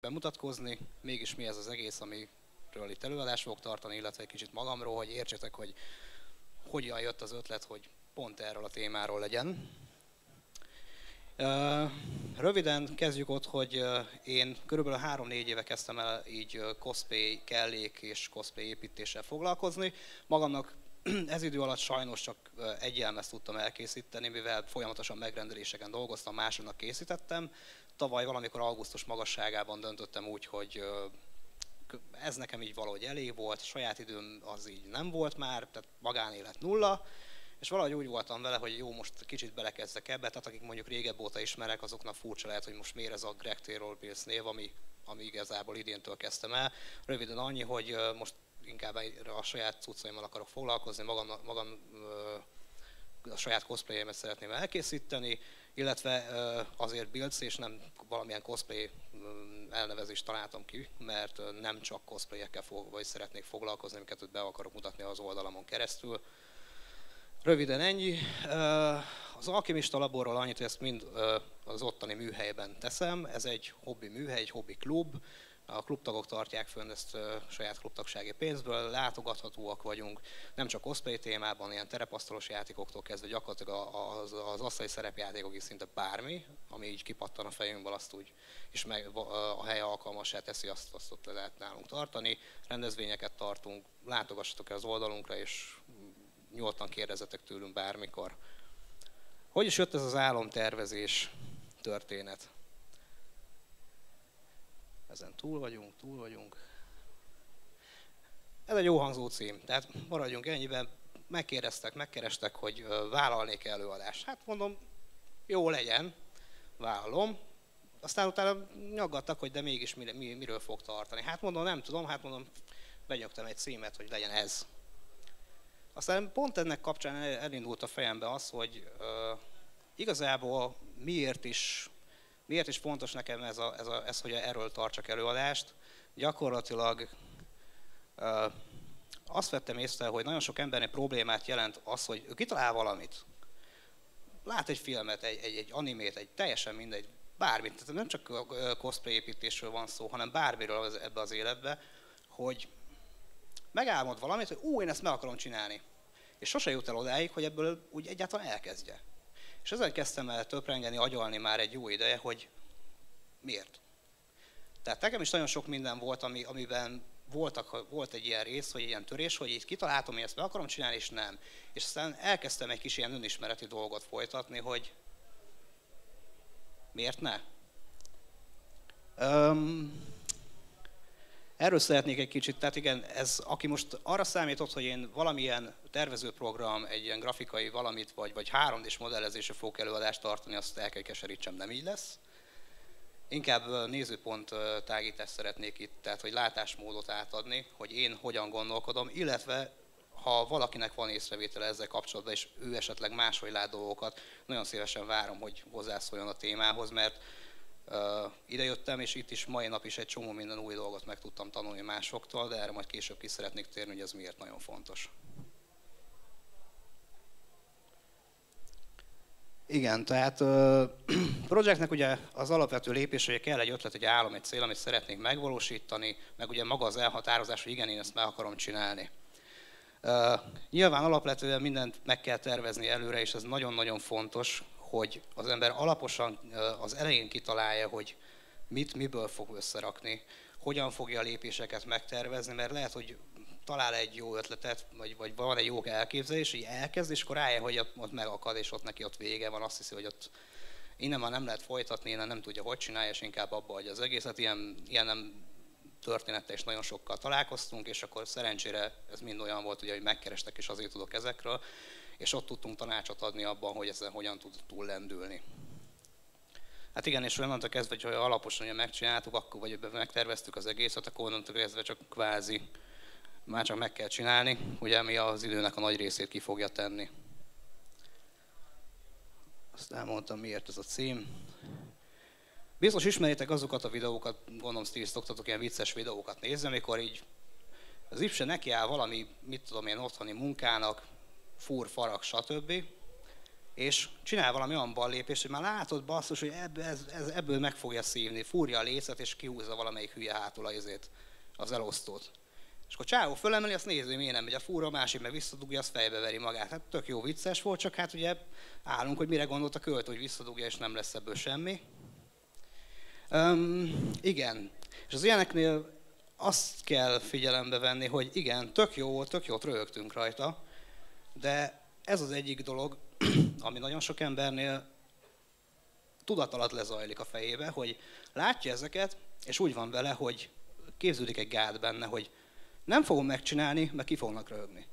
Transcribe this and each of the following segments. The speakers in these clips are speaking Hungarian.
bemutatkozni, mégis mi ez az egész, amiről itt előadást fogok tartani, illetve egy kicsit magamról, hogy értsétek, hogy hogyan jött az ötlet, hogy pont erről a témáról legyen. Röviden kezdjük ott, hogy én körülbelül 3-4 éve kezdtem el így cosplay kellék és cosplay építéssel foglalkozni. Magamnak ez idő alatt sajnos csak egy jelmezt tudtam elkészíteni, mivel folyamatosan megrendeléseken dolgoztam, másodnak készítettem. Tavaly valamikor augusztus magasságában döntöttem úgy, hogy ez nekem így valahogy elég volt, saját időm az így nem volt már, tehát magánélet nulla, és valahogy úgy voltam vele, hogy jó, most kicsit belekezdek ebbe, tehát akik mondjuk régebb óta ismerek, azoknak furcsa lehet, hogy most miért ez a Greg Taylor Bills név, ami, ami igazából idéntől kezdtem el. Röviden annyi, hogy most inkább a saját cuccaimmal akarok foglalkozni, magam, magam a saját cosplayeimet szeretném elkészíteni, illetve azért builds és nem valamilyen cosplay elnevezést találtam ki, mert nem csak cosplayekkel fog, vagy szeretnék foglalkozni, amiket be akarok mutatni az oldalamon keresztül. Röviden ennyi. Az alkimista laborról annyit, hogy ezt mind az ottani műhelyben teszem. Ez egy hobbi műhely, egy hobbi klub. A klubtagok tartják fönn ezt saját klubtagsági pénzből, látogathatóak vagyunk, nem csak cosplay témában, ilyen terepasztalos játékoktól kezdve gyakorlatilag az, az asztali szerepjátékokig szinte bármi, ami így kipattan a fejünkből, azt úgy, és meg, a hely alkalmasá teszi, azt, azt ott lehet nálunk tartani. Rendezvényeket tartunk, látogassatok el az oldalunkra, és nyugodtan kérdezetek tőlünk bármikor. Hogy is jött ez az álomtervezés történet? Ezen túl vagyunk, túl vagyunk. Ez egy jó hangzó cím, tehát maradjunk ennyiben. Megkérdeztek, megkerestek, hogy vállalnék előadást. Hát mondom, jó legyen, vállalom. Aztán utána nyaggattak, hogy de mégis miről fog tartani. Hát mondom, nem tudom, hát mondom, benyögtem egy címet, hogy legyen ez. Aztán pont ennek kapcsán elindult a fejembe az, hogy uh, igazából miért is, miért is fontos nekem ez, a, ez, a, ez, hogy erről tartsak előadást. Gyakorlatilag azt vettem észre, hogy nagyon sok embernek problémát jelent az, hogy ő kitalál valamit. Lát egy filmet, egy, egy, egy animét, egy teljesen mindegy, bármit. Tehát nem csak cosplay építésről van szó, hanem bármiről ebbe az életbe, hogy megálmod valamit, hogy ú, én ezt meg akarom csinálni. És sose jut el odáig, hogy ebből úgy egyáltalán elkezdje. És ezzel kezdtem el töprengeni, agyalni már egy jó ideje, hogy miért. Tehát nekem is nagyon sok minden volt, ami, amiben voltak, volt egy ilyen rész, hogy ilyen törés, hogy így kitaláltam, hogy ezt meg akarom csinálni, és nem. És aztán elkezdtem egy kis ilyen önismereti dolgot folytatni, hogy miért ne? Um, Erről szeretnék egy kicsit, tehát igen, ez, aki most arra számított, hogy én valamilyen tervezőprogram, egy ilyen grafikai valamit, vagy, vagy 3D-s modellezésre fogok előadást tartani, azt el kell keserítsem, nem így lesz. Inkább nézőpont tágítást szeretnék itt, tehát hogy látásmódot átadni, hogy én hogyan gondolkodom, illetve ha valakinek van észrevétele ezzel kapcsolatban, és ő esetleg máshogy lát dolgokat, nagyon szívesen várom, hogy hozzászóljon a témához, mert ide jöttem, és itt is mai nap is egy csomó minden új dolgot meg tudtam tanulni másoktól, de erre majd később ki szeretnék térni, hogy ez miért nagyon fontos. Igen, tehát a projektnek ugye az alapvető lépés, hogy kell egy ötlet, egy álom, egy cél, amit szeretnénk megvalósítani, meg ugye maga az elhatározás, hogy igen, én ezt meg akarom csinálni. Uh, nyilván alapvetően mindent meg kell tervezni előre, és ez nagyon-nagyon fontos, hogy az ember alaposan az elején kitalálja, hogy mit, miből fog összerakni, hogyan fogja a lépéseket megtervezni, mert lehet, hogy talál egy jó ötletet, vagy, vagy van egy jó elképzelés, hogy elkezd, és akkor rájön, hogy ott, ott megakad, és ott neki ott vége van, azt hiszi, hogy ott innen már nem lehet folytatni, innen nem tudja, hogy csinálja, és inkább abba adja az egészet. Ilyen, ilyen nem történettel is nagyon sokkal találkoztunk, és akkor szerencsére ez mind olyan volt, ugye, hogy megkerestek, és azért tudok ezekről és ott tudtunk tanácsot adni abban, hogy ezen hogyan tud túl lendülni. Hát igen, és onnantól kezdve, hogy alaposan hogy megcsináltuk, akkor vagy megterveztük az egészet, akkor onnantól kezdve csak kvázi már csak meg kell csinálni, ugye ami az időnek a nagy részét ki fogja tenni. Azt elmondtam, miért ez a cím. Biztos ismeritek azokat a videókat, gondolom ti is szoktatok ilyen vicces videókat nézni, amikor így az Ipse neki áll valami, mit tudom én, otthoni munkának, fúr, farag, stb. és csinál valami olyan ballépést, hogy már látod basszus, hogy ebből, ez, ez, ebből meg fogja szívni, fúrja a lécet, és kihúzza valamelyik hülye hátul azért, az elosztót. És akkor csávó fölemeli, azt nézi, hogy miért nem megy a fúra, a másik meg visszadugja, azt fejbe veri magát. Hát tök jó vicces volt, csak hát ugye állunk, hogy mire gondolt a költő, hogy visszadugja, és nem lesz ebből semmi. Um, igen. És az ilyeneknél azt kell figyelembe venni, hogy igen, tök jó, tök jót rögtünk rajta, de ez az egyik dolog, ami nagyon sok embernél tudat alatt lezajlik a fejébe, hogy látja ezeket, és úgy van vele, hogy képződik egy gát benne, hogy nem fogom megcsinálni, mert ki fognak röhögni.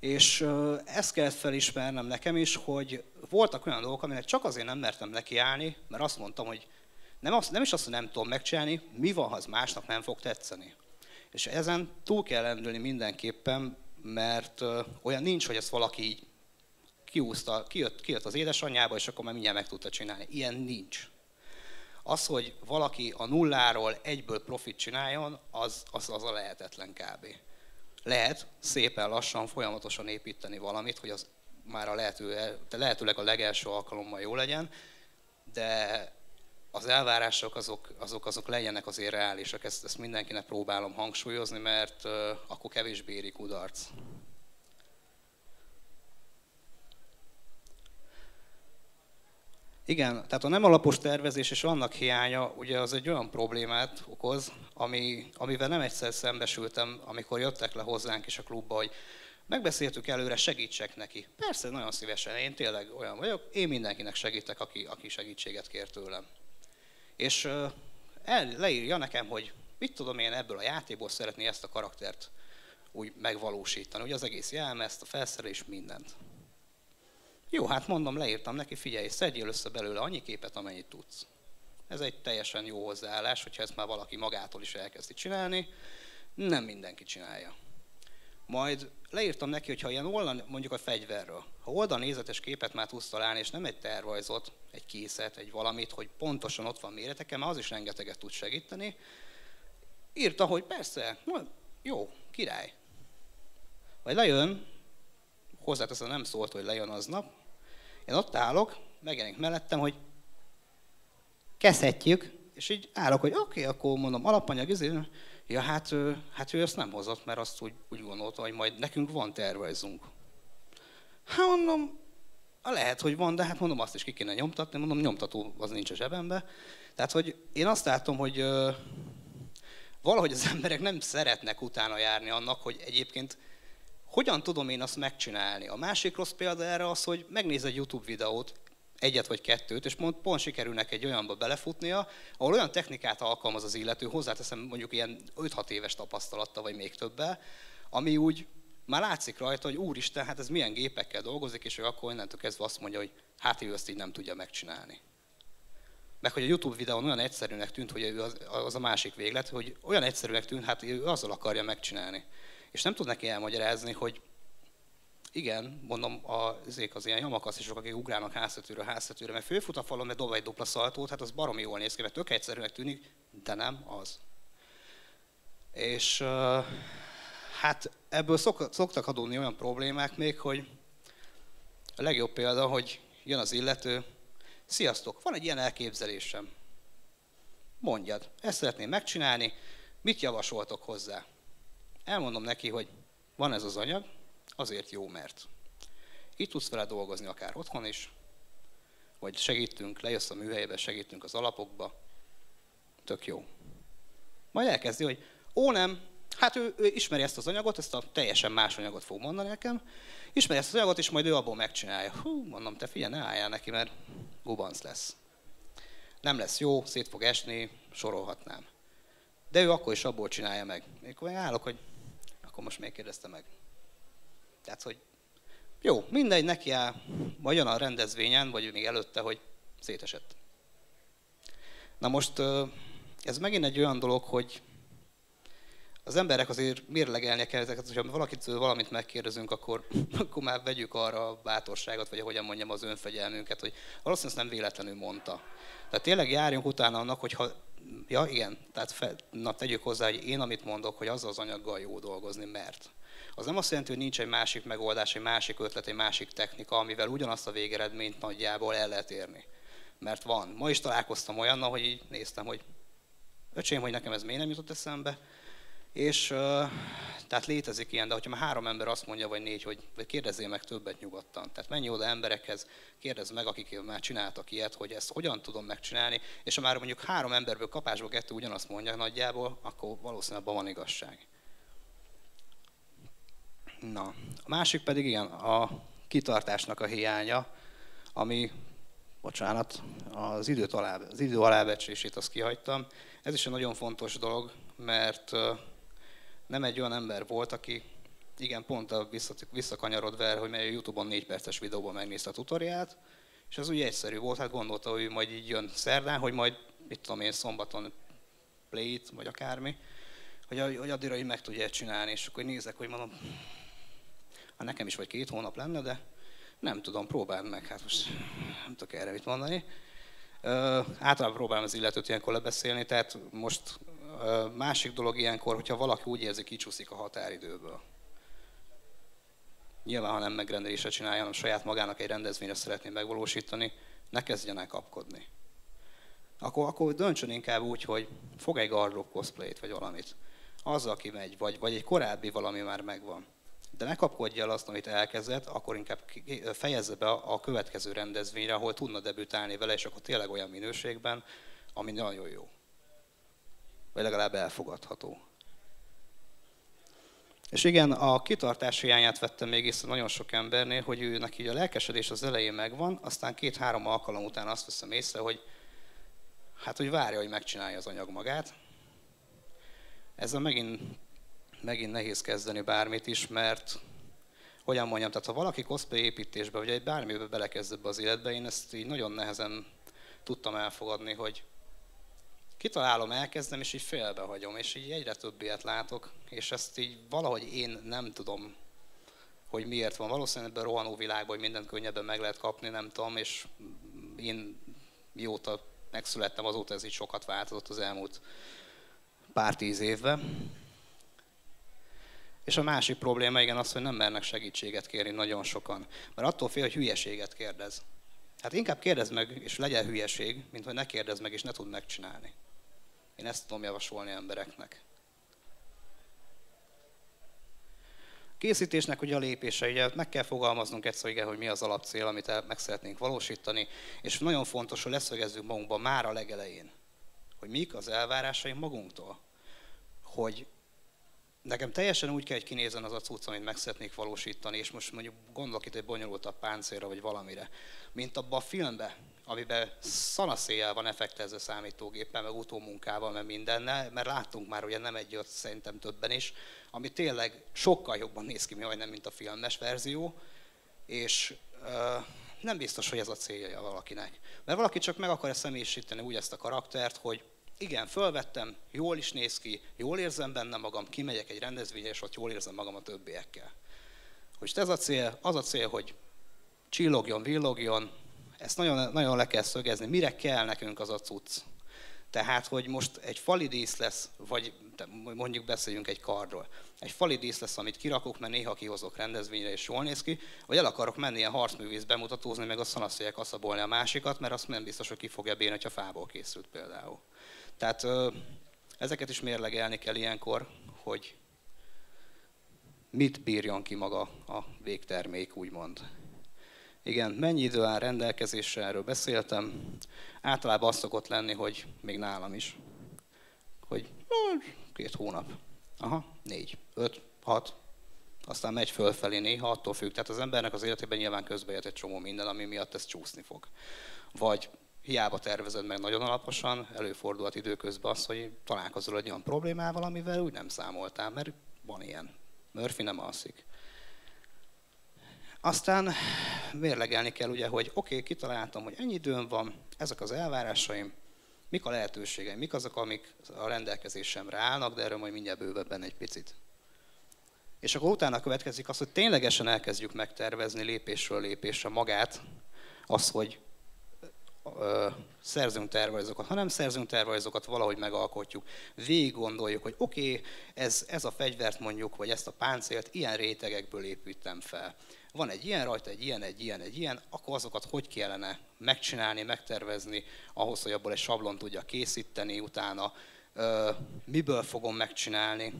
És ezt kellett felismernem nekem is, hogy voltak olyan dolgok, aminek csak azért nem mertem nekiállni, mert azt mondtam, hogy nem, azt, nem is azt, hogy nem tudom megcsinálni, mi van, ha az másnak nem fog tetszeni. És ezen túl kell lendülni mindenképpen, mert olyan nincs, hogy ezt valaki így kiúzta, kijött, kijött az édesanyjába, és akkor már mindjárt meg tudta csinálni. Ilyen nincs. Az, hogy valaki a nulláról egyből profit csináljon, az, az, az a lehetetlen kb. Lehet szépen lassan, folyamatosan építeni valamit, hogy az már a lehető, de lehetőleg a legelső alkalommal jó legyen, de az elvárások azok, azok, azok legyenek azért reálisak, ezt, ezt mindenkinek próbálom hangsúlyozni, mert uh, akkor kevésbé éri kudarc. Igen, tehát a nem alapos tervezés és annak hiánya, ugye az egy olyan problémát okoz, ami, amivel nem egyszer szembesültem, amikor jöttek le hozzánk is a klubba, hogy megbeszéltük előre, segítsek neki. Persze, nagyon szívesen, én tényleg olyan vagyok, én mindenkinek segítek, aki, aki segítséget kér tőlem. És el, leírja nekem, hogy mit tudom én ebből a játékból szeretné ezt a karaktert úgy megvalósítani, ugye az egész jelmezt, a felszerelés, mindent. Jó, hát mondom, leírtam neki, figyelj, szedjél össze belőle annyi képet, amennyit tudsz. Ez egy teljesen jó hozzáállás, hogyha ezt már valaki magától is elkezdi csinálni. Nem mindenki csinálja. Majd leírtam neki, hogy ha ilyen oldal, mondjuk a fegyverről, ha oldalnézetes képet már tudsz találni, és nem egy tervajzot, egy készet, egy valamit, hogy pontosan ott van méreteken, mert az is rengeteget tud segíteni, írta, hogy persze, jó, király. Vagy lejön, hozzáteszem, nem szólt, hogy lejön aznap, én ott állok, megjelenik mellettem, hogy kezdhetjük, és így állok, hogy oké, okay, akkor mondom, alapanyag, izé, ja, hát, hát ő ezt nem hozott, mert azt úgy, úgy gondolta, hogy majd nekünk van tervezünk. Hát mondom, lehet, hogy van, de hát mondom, azt is ki kéne nyomtatni, mondom, nyomtató az nincs a zsebembe. Tehát, hogy én azt látom, hogy valahogy az emberek nem szeretnek utána járni annak, hogy egyébként hogyan tudom én azt megcsinálni? A másik rossz példa erre az, hogy megnéz egy YouTube videót, egyet vagy kettőt, és pont, pont sikerül neki egy olyanba belefutnia, ahol olyan technikát alkalmaz az illető, hozzáteszem mondjuk ilyen 5-6 éves tapasztalatta, vagy még többel, ami úgy már látszik rajta, hogy úristen, hát ez milyen gépekkel dolgozik, és ő akkor innentől kezdve azt mondja, hogy hát ő ezt így nem tudja megcsinálni. Meg hogy a YouTube videón olyan egyszerűnek tűnt, hogy az, az a másik véglet, hogy olyan egyszerűnek tűnt, hát ő azzal akarja megcsinálni. És nem tud neki elmagyarázni, hogy igen, mondom, azék az ilyen jamakaszisok, akik ugrálnak háztetőről háztetőre, mert főfut a falon, mert dob egy dupla szaltót, hát az baromi jól néz ki, mert tök egyszerűnek tűnik, de nem az. És uh, hát ebből szok, szoktak adódni olyan problémák még, hogy a legjobb példa, hogy jön az illető, sziasztok, van egy ilyen elképzelésem. Mondjad, ezt szeretném megcsinálni, mit javasoltok hozzá? elmondom neki, hogy van ez az anyag, azért jó, mert itt tudsz vele dolgozni akár otthon is, vagy segítünk, lejössz a műhelybe, segítünk az alapokba, tök jó. Majd elkezdi, hogy ó nem, hát ő, ő ismeri ezt az anyagot, ezt a teljesen más anyagot fog mondani nekem, ismeri ezt az anyagot, és majd ő abból megcsinálja. Hú, mondom, te figyelj, ne álljál neki, mert gubanc lesz. Nem lesz jó, szét fog esni, sorolhatnám. De ő akkor is abból csinálja meg. Mikor meg állok, hogy akkor most még kérdezte meg. Tehát, hogy jó, mindegy, neki áll, jön a rendezvényen, vagy még előtte, hogy szétesett. Na most ez megint egy olyan dolog, hogy az emberek azért mérlegelni kell ezeket, hogyha valakitől valamit megkérdezünk, akkor, akkor már vegyük arra a bátorságot, vagy ahogyan mondjam, az önfegyelmünket, hogy valószínűleg nem véletlenül mondta. Tehát tényleg járjunk utána annak, hogyha Ja, igen, tehát fe, na, tegyük hozzá, hogy én amit mondok, hogy az az anyaggal jó dolgozni, mert az nem azt jelenti, hogy nincs egy másik megoldás, egy másik ötlet, egy másik technika, amivel ugyanazt a végeredményt nagyjából el lehet érni. Mert van. Ma is találkoztam olyannal, hogy így néztem, hogy öcsém, hogy nekem ez miért nem jutott eszembe, és tehát létezik ilyen, de hogyha már három ember azt mondja, vagy négy, hogy vagy kérdezzél meg többet nyugodtan. Tehát menj oda emberekhez, kérdezz meg, akik már csináltak ilyet, hogy ezt hogyan tudom megcsinálni, és ha már mondjuk három emberből kapásból kettő ugyanazt mondja nagyjából, akkor valószínűleg abban van igazság. Na, a másik pedig igen, a kitartásnak a hiánya, ami, bocsánat, az, időt alá, az idő alábecsését azt kihagytam. Ez is egy nagyon fontos dolog, mert nem egy olyan ember volt, aki igen, pont a visszakanyarodva erre, hogy mely Youtube-on 4 perces videóban megnézte a tutoriát, és az úgy egyszerű volt, hát gondolta, hogy majd így jön szerdán, hogy majd, mit tudom én, szombaton play vagy akármi, hogy, hogy addigra így meg tudja csinálni, és akkor nézek, hogy mondom, hát nekem is vagy két hónap lenne, de nem tudom, próbáld meg, hát most nem tudok erre mit mondani. Uh, általában próbálom az illetőt ilyenkor lebeszélni, tehát most Másik dolog ilyenkor, hogyha valaki úgy érzi, kicsúszik a határidőből. Nyilván, ha nem megrendelésre csinálja, hanem saját magának egy rendezvényre szeretné megvalósítani, ne kezdjen el kapkodni. Akkor, akkor döntsön inkább úgy, hogy fog egy gardrop cosplayt, vagy valamit. Azzal kimegy, vagy, vagy egy korábbi valami már megvan. De ne kapkodja el azt, amit elkezdett, akkor inkább fejezze be a következő rendezvényre, ahol tudna debütálni vele, és akkor tényleg olyan minőségben, ami nagyon jó vagy legalább elfogadható. És igen, a kitartás hiányát vettem még észre nagyon sok embernél, hogy ő neki a lelkesedés az elején megvan, aztán két-három alkalom után azt veszem észre, hogy hát, hogy várja, hogy megcsinálja az anyag magát. Ezzel megint, megint nehéz kezdeni bármit is, mert hogyan mondjam, tehát ha valaki cosplay építésbe, vagy egy bármibe belekezd ebbe az életbe, én ezt így nagyon nehezen tudtam elfogadni, hogy kitalálom, elkezdem, és így félbehagyom, és így egyre több ilyet látok, és ezt így valahogy én nem tudom, hogy miért van. Valószínűleg ebben a rohanó világban, hogy mindent könnyebben meg lehet kapni, nem tudom, és én mióta megszülettem, azóta ez így sokat változott az elmúlt pár tíz évben. És a másik probléma igen az, hogy nem mernek segítséget kérni nagyon sokan. Mert attól fél, hogy hülyeséget kérdez. Hát inkább kérdezd meg, és legyen hülyeség, mint hogy ne kérdezd meg, és ne tud megcsinálni. Én ezt tudom javasolni embereknek. Készítésnek ugye a lépése, ugye meg kell fogalmaznunk egyszer, igen, hogy mi az alapcél, amit meg szeretnénk valósítani, és nagyon fontos, hogy leszögezzük magunkban már a legelején, hogy mik az elvárásaink magunktól. Hogy nekem teljesen úgy kell, hogy kinézzen az a cucc, amit meg szeretnék valósítani, és most mondjuk gondolok itt egy bonyolultabb páncélra, vagy valamire, mint abban a filmben, amiben szanaszéjjel van effektezve számítógéppel, meg utómunkával, meg mindennel, mert láttunk már ugye nem egy szerintem többen is, ami tényleg sokkal jobban néz ki, majdnem, mint a filmes verzió, és uh, nem biztos, hogy ez a célja valakinek. Mert valaki csak meg akarja személyisíteni úgy ezt a karaktert, hogy igen, fölvettem, jól is néz ki, jól érzem benne magam, kimegyek egy rendezvényre, és ott jól érzem magam a többiekkel. Hogy ez a cél, az a cél, hogy csillogjon, villogjon, ezt nagyon, nagyon le kell szögezni, mire kell nekünk az a cucc. Tehát, hogy most egy fali dísz lesz, vagy mondjuk beszéljünk egy kardról. Egy fali dísz lesz, amit kirakok, mert néha kihozok rendezvényre, és jól néz ki, vagy el akarok menni ilyen harcművész bemutatózni, meg a szanaszélyek kaszabolni a másikat, mert azt nem biztos, hogy ki fogja bírni, ha fából készült például. Tehát ezeket is mérlegelni kell ilyenkor, hogy mit bírjon ki maga a végtermék, úgymond. Igen, mennyi idő áll rendelkezésre, erről beszéltem. Általában az szokott lenni, hogy még nálam is, hogy két hónap. Aha, négy, öt, hat, aztán megy fölfelé néha, attól függ. Tehát az embernek az életében nyilván közbejött egy csomó minden, ami miatt ez csúszni fog. Vagy hiába tervezed meg nagyon alaposan, előfordulhat időközben az, hogy találkozol egy olyan problémával, amivel úgy nem számoltál, mert van ilyen. Murphy nem alszik. Aztán mérlegelni kell ugye, hogy oké, okay, kitaláltam, hogy ennyi időm van, ezek az elvárásaim, mik a lehetőségeim, mik azok, amik a rendelkezésemre állnak, de erről majd mindjárt bővebben egy picit. És akkor utána következik az, hogy ténylegesen elkezdjük megtervezni lépésről lépésre magát, az, hogy szerzünk tervrajzokat. Ha nem szerzünk tervrajzokat, valahogy megalkotjuk. Végig gondoljuk, hogy oké, okay, ez, ez a fegyvert mondjuk, vagy ezt a páncélt ilyen rétegekből építem fel. Van egy ilyen rajta, egy ilyen, egy ilyen, egy ilyen, akkor azokat hogy kellene megcsinálni, megtervezni, ahhoz, hogy abból egy sablon tudja készíteni, utána miből fogom megcsinálni.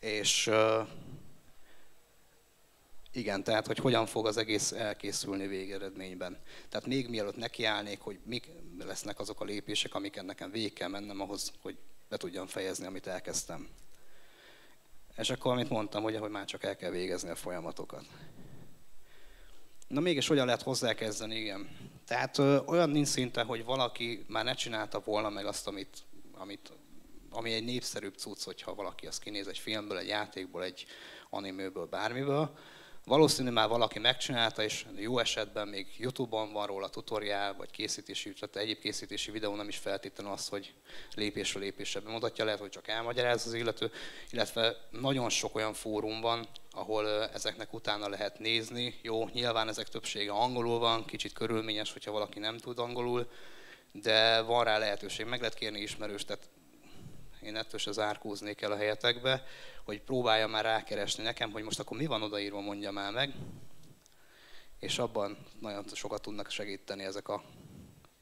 És igen, tehát hogy hogyan fog az egész elkészülni végeredményben. Tehát még mielőtt nekiállnék, hogy mik lesznek azok a lépések, amiket nekem végig kell mennem ahhoz, hogy be tudjam fejezni, amit elkezdtem. És akkor, amit mondtam, ugye, hogy már csak el kell végezni a folyamatokat. Na mégis hogyan lehet hozzákezdeni, igen. Tehát ö, olyan nincs szinte, hogy valaki már ne csinálta volna meg azt, amit, amit, ami egy népszerűbb cucc, hogyha valaki azt kinéz egy filmből, egy játékból, egy animőből, bármiből, Valószínű már valaki megcsinálta, és jó esetben még Youtube-on van róla tutoriál, vagy készítési, tehát egyéb készítési videó nem is feltétlenül az, hogy lépésről lépésre bemutatja, lehet, hogy csak elmagyaráz az illető, illetve nagyon sok olyan fórum van, ahol ezeknek utána lehet nézni. Jó, nyilván ezek többsége angolul van, kicsit körülményes, hogyha valaki nem tud angolul, de van rá lehetőség, meg lehet kérni ismerős, tehát én ettől se zárkóznék el a helyetekbe, hogy próbálja már rákeresni nekem, hogy most akkor mi van odaírva, mondja már meg. És abban nagyon sokat tudnak segíteni ezek a,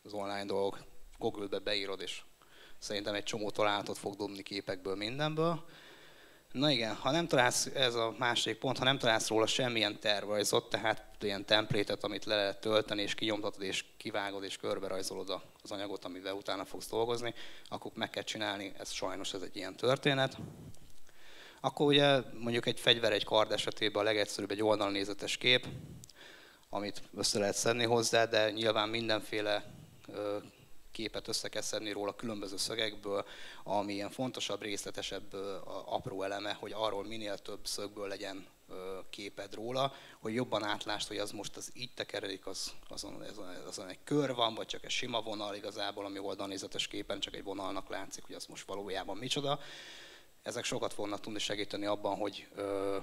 az online dolgok. Google-be beírod, és szerintem egy csomó találatot fog dobni képekből, mindenből. Na igen, ha nem találsz, ez a másik pont, ha nem találsz róla semmilyen tervrajzot, tehát ilyen templétet, amit le lehet tölteni, és kinyomtatod, és kivágod, és körbe az anyagot, amivel utána fogsz dolgozni, akkor meg kell csinálni, ez sajnos ez egy ilyen történet. Akkor ugye mondjuk egy fegyver, egy kard esetében a legegyszerűbb egy oldalnézetes kép, amit össze lehet szedni hozzá, de nyilván mindenféle képet össze kell szedni róla különböző szögekből, ami ilyen fontosabb, részletesebb apró eleme, hogy arról minél több szögből legyen képed róla, hogy jobban átlást, hogy az most az így tekeredik, az, azon, azon, egy kör van, vagy csak egy sima vonal igazából, ami oldalnézetes képen csak egy vonalnak látszik, hogy az most valójában micsoda. Ezek sokat fognak tudni segíteni abban, hogy ö,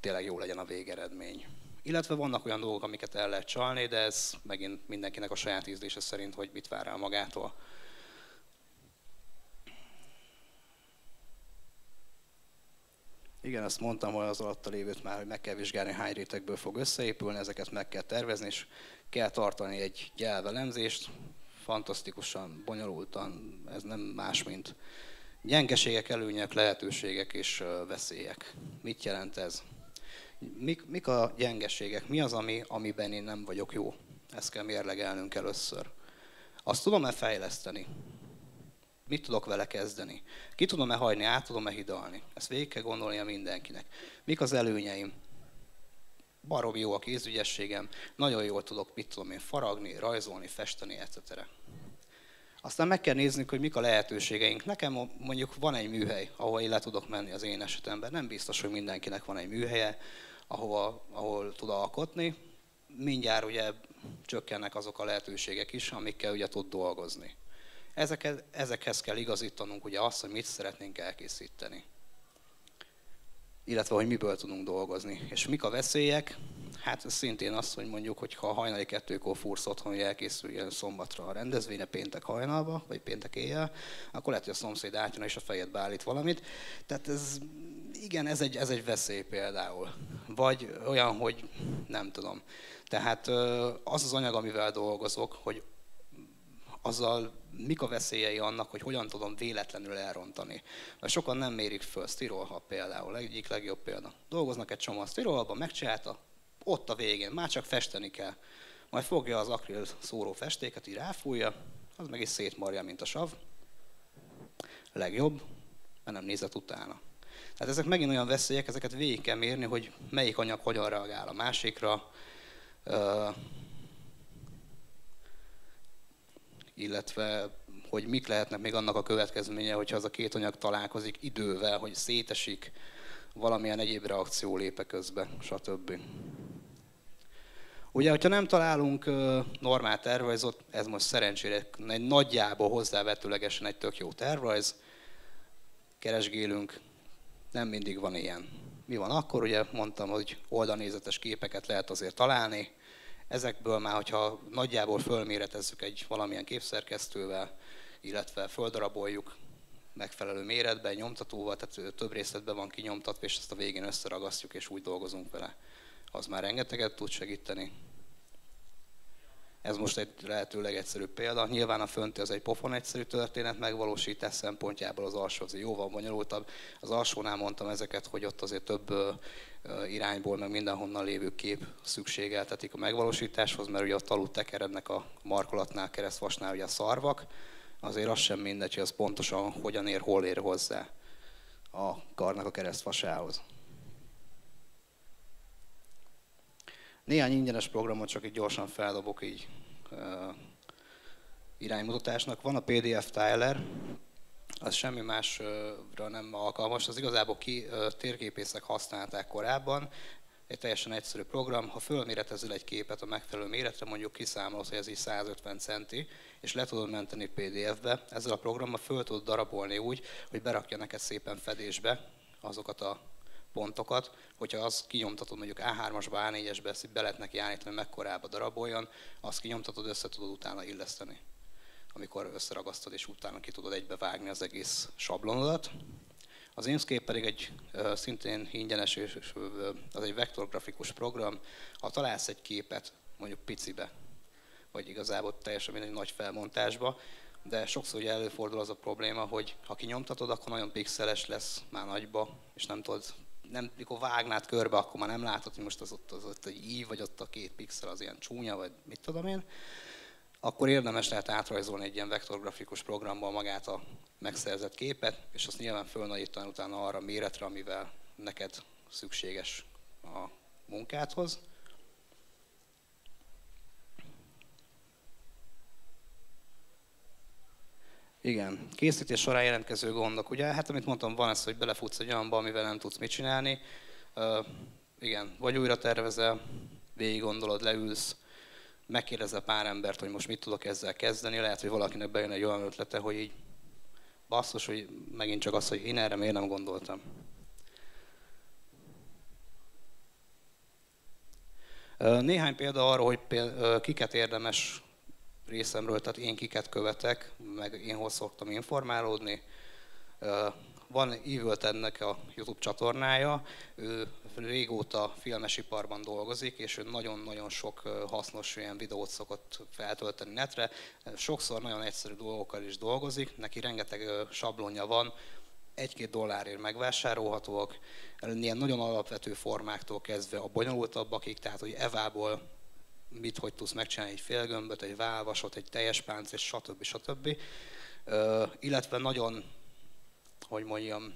tényleg jó legyen a végeredmény. Illetve vannak olyan dolgok, amiket el lehet csalni, de ez megint mindenkinek a saját ízlése szerint, hogy mit vár el magától. Igen, azt mondtam, hogy az alatt a lévőt már, hogy meg kell vizsgálni, hány rétegből fog összeépülni, ezeket meg kell tervezni, és kell tartani egy gyelvelemzést, fantasztikusan, bonyolultan, ez nem más, mint gyengeségek, előnyek, lehetőségek és veszélyek. Mit jelent ez? Mik, mik a gyengeségek? Mi az, ami, amiben én nem vagyok jó? Ezt kell mérlegelnünk először. Azt tudom-e fejleszteni? Mit tudok vele kezdeni? Ki tudom-e hagyni, át tudom-e hidalni? Ezt végig kell gondolnia mindenkinek. Mik az előnyeim? Barom jó a kézügyességem, nagyon jól tudok, mit tudom én, faragni, rajzolni, festeni, etc. Aztán meg kell nézni, hogy mik a lehetőségeink. Nekem mondjuk van egy műhely, ahol én le tudok menni az én esetemben. Nem biztos, hogy mindenkinek van egy műhelye, ahol, ahol tud alkotni. Mindjárt ugye csökkennek azok a lehetőségek is, amikkel ugye tud dolgozni. Ezeket, ezekhez kell igazítanunk ugye azt, hogy mit szeretnénk elkészíteni. Illetve, hogy miből tudunk dolgozni. És mik a veszélyek? Hát ez szintén az, hogy mondjuk, hogy ha hajnali kettőkor fursz otthon, hogy elkészüljön szombatra a rendezvénye péntek hajnalba, vagy péntek éjjel, akkor lehet, hogy a szomszéd átjön és a fejedbe állít valamit. Tehát ez, igen, ez egy, ez egy veszély például. Vagy olyan, hogy nem tudom. Tehát az az anyag, amivel dolgozok, hogy azzal mik a veszélyei annak, hogy hogyan tudom véletlenül elrontani. Mert sokan nem mérik föl, sztirolha például, egyik legjobb példa. Dolgoznak egy csomó sztirolba, megcsinálta, ott a végén, már csak festeni kell. Majd fogja az akril szóró festéket, így ráfújja, az meg is szétmarja, mint a sav. Legjobb, mert nem nézett utána. Tehát ezek megint olyan veszélyek, ezeket végig kell mérni, hogy melyik anyag hogyan reagál a másikra, illetve hogy mik lehetnek még annak a következménye, hogyha az a két anyag találkozik idővel, hogy szétesik, valamilyen egyéb reakció lépe közbe, stb. Ugye, hogyha nem találunk normál tervrajzot, ez most szerencsére egy nagyjából hozzávetőlegesen egy tök jó tervrajz, keresgélünk, nem mindig van ilyen. Mi van akkor? Ugye mondtam, hogy oldalnézetes képeket lehet azért találni, Ezekből már, hogyha nagyjából fölméretezzük egy valamilyen képszerkesztővel, illetve földaraboljuk megfelelő méretben, nyomtatóval, tehát több részletben van kinyomtatva, és ezt a végén összeragasztjuk, és úgy dolgozunk vele. Az már rengeteget tud segíteni. Ez most egy lehetőleg egyszerű példa. Nyilván a fönti az egy pofon egyszerű történet megvalósítás szempontjából, az alsó az jóval bonyolultabb. Az alsónál mondtam ezeket, hogy ott azért több irányból, meg mindenhonnan lévő kép szükségeltetik a megvalósításhoz, mert ugye ott alul tekerednek a markolatnál, keresztvasnál ugye a szarvak, azért az sem mindegy, hogy az pontosan hogyan ér, hol ér hozzá a karnak a keresztvasához. Néhány ingyenes programot csak így gyorsan feldobok így uh, iránymutatásnak. Van a PDF Tyler, az semmi másra nem alkalmas, az igazából ki térképészek használták korábban, egy teljesen egyszerű program, ha fölméretezel egy képet a megfelelő méretre, mondjuk kiszámolod, hogy ez így 150 centi, és le tudod menteni PDF-be, ezzel a programmal föl tudod darabolni úgy, hogy berakja neked szépen fedésbe azokat a pontokat, hogyha az kinyomtatod mondjuk A3-asba, A4-esbe, ezt be lehet neki állítani, hogy mekkorába daraboljon, azt kinyomtatod, össze tudod utána illeszteni. Amikor összeragasztod, és utána ki tudod egybe vágni az egész sablonodat. Az Inkscape pedig egy szintén ingyenes, és az egy vektorgrafikus program. Ha találsz egy képet, mondjuk picibe, vagy igazából teljesen mindegy nagy felmontásba, de sokszor ugye előfordul az a probléma, hogy ha kinyomtatod, akkor nagyon pixeles lesz már nagyba, és nem tudod nem, mikor vágnád körbe, akkor már nem látod, hogy most az ott, az ott egy ív, vagy ott a két pixel az ilyen csúnya, vagy mit tudom én, akkor érdemes lehet átrajzolni egy ilyen vektorgrafikus programban magát a megszerzett képet, és azt nyilván fölnagyítani utána arra a méretre, amivel neked szükséges a munkádhoz. Igen, készítés során jelentkező gondok. Ugye, hát amit mondtam, van ez, hogy belefutsz egy olyanba, amivel nem tudsz mit csinálni. Uh, igen, vagy újra tervezel, végig gondolod, leülsz, megkérdezel pár embert, hogy most mit tudok ezzel kezdeni. Lehet, hogy valakinek bejön egy olyan ötlete, hogy így basszus, hogy megint csak az, hogy én erre miért nem gondoltam. Néhány példa arra, hogy kiket érdemes részemről, tehát én kiket követek, meg én hol szoktam informálódni. Van ennek a YouTube csatornája, ő régóta filmesiparban dolgozik, és ő nagyon-nagyon sok hasznos ilyen videót szokott feltölteni netre. Sokszor nagyon egyszerű dolgokkal is dolgozik, neki rengeteg sablonja van, egy-két dollárért megvásárolhatóak, ilyen nagyon alapvető formáktól kezdve a bonyolultabbakig, tehát hogy evából mit hogy tudsz megcsinálni egy félgömböt, egy válvasot, egy teljes páncél, stb. stb. Uh, illetve nagyon, hogy mondjam,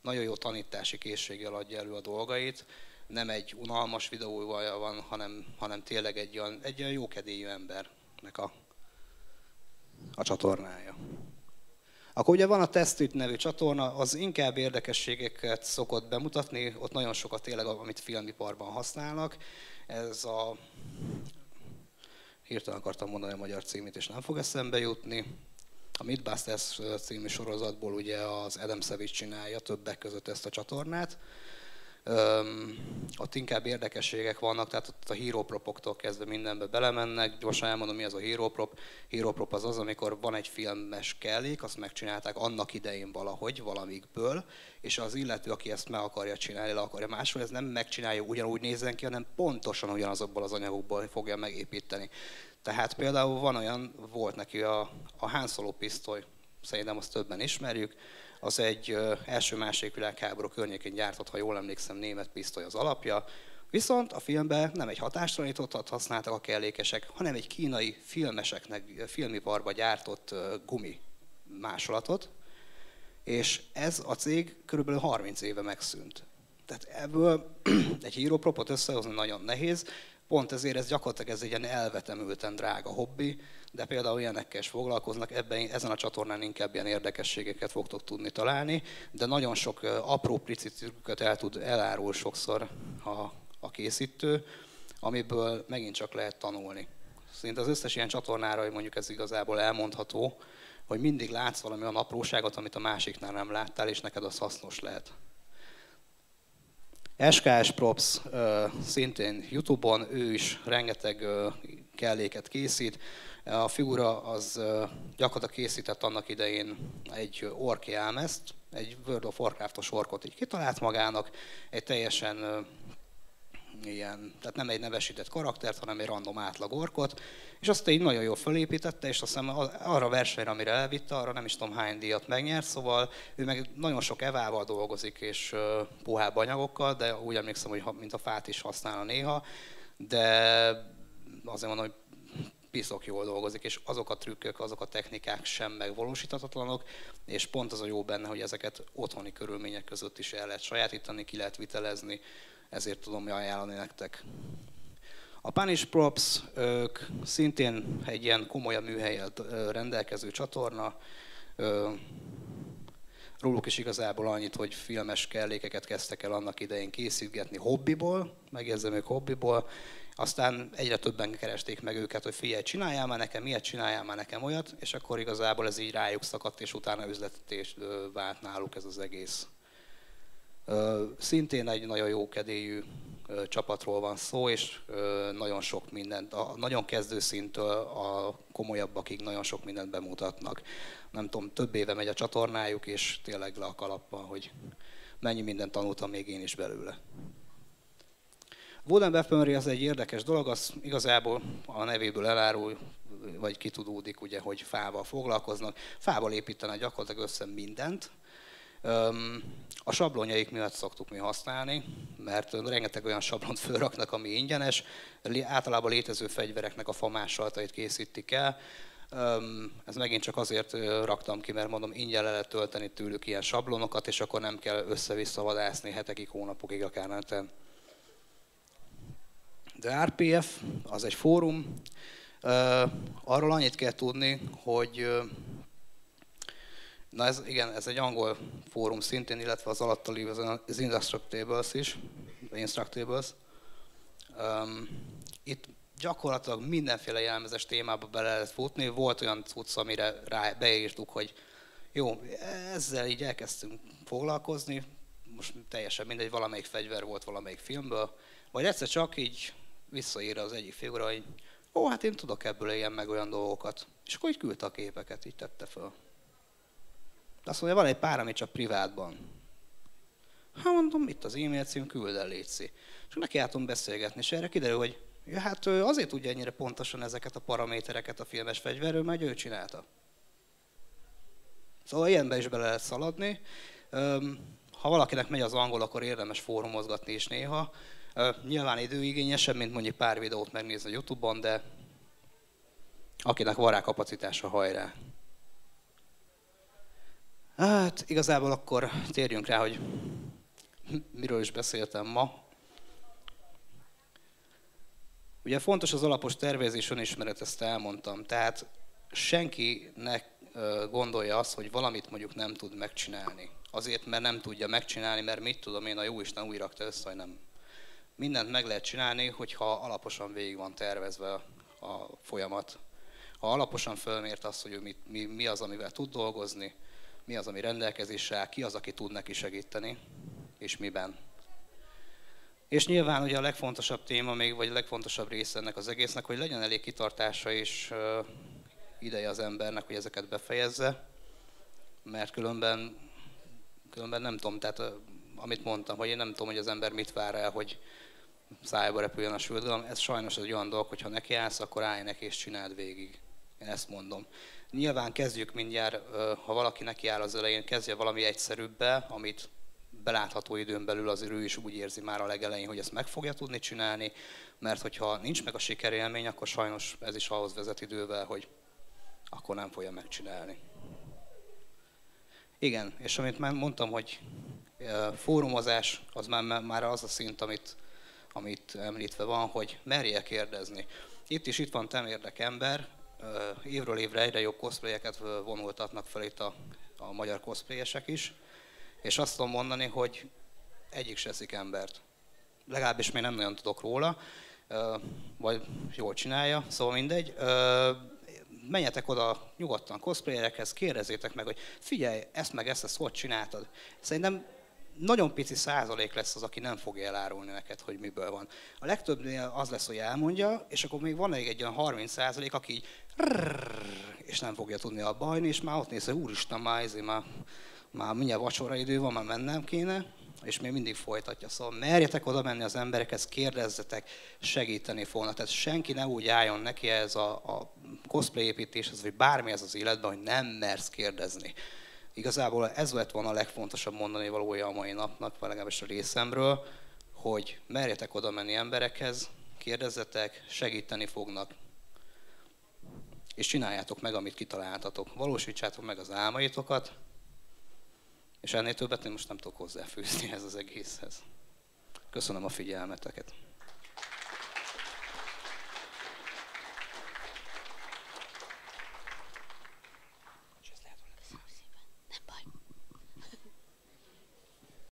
nagyon jó tanítási készséggel adja elő a dolgait. Nem egy unalmas videóval van, hanem, hanem tényleg egy olyan, egy olyan jókedélyű embernek a, a csatornája. Akkor ugye van a Testüt nevű csatorna, az inkább érdekességeket szokott bemutatni, ott nagyon sokat tényleg, amit filmiparban használnak. Ez a... Hirtelen akartam mondani a magyar címét, és nem fog eszembe jutni. A Midbusters című sorozatból ugye az Adam Savage csinálja többek között ezt a csatornát. Öm, ott inkább érdekességek vannak, tehát ott a hírópropoktól kezdve mindenbe belemennek. Gyorsan elmondom, mi az a híróprop. Híróprop az az, amikor van egy filmes kellék, azt megcsinálták annak idején valahogy, valamikből, és az illető, aki ezt meg akarja csinálni, le akarja máshol, ez nem megcsinálja ugyanúgy nézzen ki, hanem pontosan ugyanazokból az anyagokból fogja megépíteni. Tehát például van olyan, volt neki a, a Han Solo pisztoly, szerintem azt többen ismerjük, az egy első-második világháború környékén gyártott, ha jól emlékszem, német pisztoly az alapja, Viszont a filmben nem egy hatástalanítottat használtak a kellékesek, hanem egy kínai filmeseknek, filmiparba gyártott gumi másolatot, és ez a cég körülbelül 30 éve megszűnt. Tehát ebből egy hírópropot összehozni nagyon nehéz, pont ezért ez gyakorlatilag ez egy ilyen elvetemülten drága hobbi, de például ilyenekkel is foglalkoznak, ebben, ezen a csatornán inkább ilyen érdekességeket fogtok tudni találni, de nagyon sok apró picit el tud elárul sokszor a, a készítő, amiből megint csak lehet tanulni. Szinte az összes ilyen csatornára, hogy mondjuk ez igazából elmondható, hogy mindig látsz valami olyan apróságot, amit a másiknál nem láttál, és neked az hasznos lehet. SKS Props szintén Youtube-on, ő is rengeteg kelléket készít. A figura az gyakorlatilag készített annak idején egy orki elmezt, egy World of Warcraft-os orkot így kitalált magának, egy teljesen ilyen, tehát nem egy nevesített karaktert, hanem egy random átlag orkot, és azt így nagyon jól felépítette, és azt hiszem arra a versenyre, amire elvitte, arra nem is tudom hány díjat megnyert, szóval ő meg nagyon sok evával dolgozik, és puhább anyagokkal, de úgy emlékszem, hogy mint a fát is használna néha, de azért mondom, hogy piszok jól dolgozik, és azok a trükkök, azok a technikák sem megvalósíthatatlanok, és pont az a jó benne, hogy ezeket otthoni körülmények között is el lehet sajátítani, ki lehet vitelezni, ezért tudom ajánlani nektek. A Punish Props ők szintén egy ilyen komolyabb műhelyet rendelkező csatorna. Róluk is igazából annyit, hogy filmes kellékeket kezdtek el annak idején készítgetni hobbiból, megjegyzem ők hobbiból, aztán egyre többen keresték meg őket, hogy figyelj, csináljál már nekem ilyet, csináljál már nekem olyat, és akkor igazából ez így rájuk szakadt, és utána üzletés vált náluk ez az egész. Szintén egy nagyon jó kedélyű csapatról van szó, és nagyon sok mindent, a nagyon kezdő szintől a komolyabbakig nagyon sok mindent bemutatnak. Nem tudom, több éve megy a csatornájuk, és tényleg le a kalappal, hogy mennyi mindent tanultam még én is belőle. Wooden Weaponry az egy érdekes dolog, az igazából a nevéből elárul, vagy kitudódik, ugye, hogy fával foglalkoznak. Fával építenek gyakorlatilag össze mindent, a sablonjaik miatt szoktuk mi használni, mert rengeteg olyan sablont fölraknak, ami ingyenes, általában létező fegyvereknek a famásoltait készítik el. Ez megint csak azért raktam ki, mert mondom, ingyen le lehet tölteni tőlük ilyen sablonokat, és akkor nem kell össze-vissza vadászni hetekig, hónapokig akár neten. De RPF az egy fórum, arról annyit kell tudni, hogy Na ez, igen, ez egy angol fórum szintén, illetve az alatta lévő az Instructables is, Instructables. Um, itt gyakorlatilag mindenféle jelmezes témába bele lehet futni. Volt olyan cucc, amire rá beírtuk, hogy jó, ezzel így elkezdtünk foglalkozni, most teljesen mindegy, valamelyik fegyver volt valamelyik filmből, vagy egyszer csak így visszaír az egyik figura, hogy ó, hát én tudok ebből ilyen meg olyan dolgokat. És akkor így küldte a képeket, így tette föl. De azt mondja, van egy pár, ami csak privátban. Hát mondom, itt az e-mail cím, küld el, létszi. És neki álltunk beszélgetni, és erre kiderül, hogy ja, hát azért tudja ennyire pontosan ezeket a paramétereket a filmes fegyverről, mert ő csinálta. Szóval ilyenbe is bele lehet szaladni. Ha valakinek megy az angol, akkor érdemes fórumozgatni is néha. Nyilván időigényesebb, mint mondjuk pár videót megnézni a Youtube-on, de akinek van rá kapacitása, hajrá! Hát igazából akkor térjünk rá, hogy miről is beszéltem ma. Ugye fontos az alapos tervezés, önismeret, ezt elmondtam. Tehát senkinek gondolja azt, hogy valamit mondjuk nem tud megcsinálni. Azért, mert nem tudja megcsinálni, mert mit tudom én, a jó Isten úgy rakta össze, hogy nem. Mindent meg lehet csinálni, hogyha alaposan végig van tervezve a folyamat. Ha alaposan fölmért azt, hogy mi, mi, mi az, amivel tud dolgozni, mi az, ami rendelkezésre áll, ki az, aki tud neki segíteni, és miben. És nyilván ugye a legfontosabb téma még, vagy a legfontosabb része ennek az egésznek, hogy legyen elég kitartása és ideje az embernek, hogy ezeket befejezze, mert különben, különben nem tudom, tehát amit mondtam, hogy én nem tudom, hogy az ember mit vár el, hogy szájba repüljön a süldölöm. Ez sajnos egy olyan dolog, hogy ha neki állsz, akkor állj neki és csináld végig. Én ezt mondom. Nyilván kezdjük mindjárt, ha valaki neki áll az elején, kezdje valami egyszerűbbe, amit belátható időn belül azért ő is úgy érzi már a legelején, hogy ezt meg fogja tudni csinálni, mert hogyha nincs meg a sikerélmény, akkor sajnos ez is ahhoz vezet idővel, hogy akkor nem fogja megcsinálni. Igen, és amit már mondtam, hogy fórumozás, az már, már az a szint, amit, amit említve van, hogy merje kérdezni. Itt is itt van temérdek ember, évről évre egyre jobb cosplayeket vonultatnak fel itt a, a magyar cosplayesek is, és azt tudom mondani, hogy egyik se eszik embert. Legalábbis még nem nagyon tudok róla, vagy jól csinálja, szóval mindegy. Menjetek oda nyugodtan cosplayerekhez, kérdezzétek meg, hogy figyelj, ezt meg ezt, ezt hogy csináltad. Szerintem nagyon pici százalék lesz az, aki nem fogja elárulni neked, hogy miből van. A legtöbbnél az lesz, hogy elmondja, és akkor még van egy, egy olyan 30 százalék, aki így és nem fogja tudni abba hagyni, és már ott néz, hogy úristen, már, ezért már, már mindjárt vacsora idő van, már mennem kéne, és még mindig folytatja. Szóval merjetek oda menni az emberekhez, kérdezzetek, segíteni fognak. Tehát senki ne úgy álljon neki ez a, a cosplay építéshez, vagy bármi ez az életben, hogy nem mersz kérdezni. Igazából ez lett volna a legfontosabb mondani valója a mai napnak, vagy legalábbis a részemről, hogy merjetek oda menni emberekhez, kérdezzetek, segíteni fognak, és csináljátok meg, amit kitaláltatok. Valósítsátok meg az álmaitokat, és ennél többet én most nem tudok hozzáfűzni ez az egészhez. Köszönöm a figyelmeteket.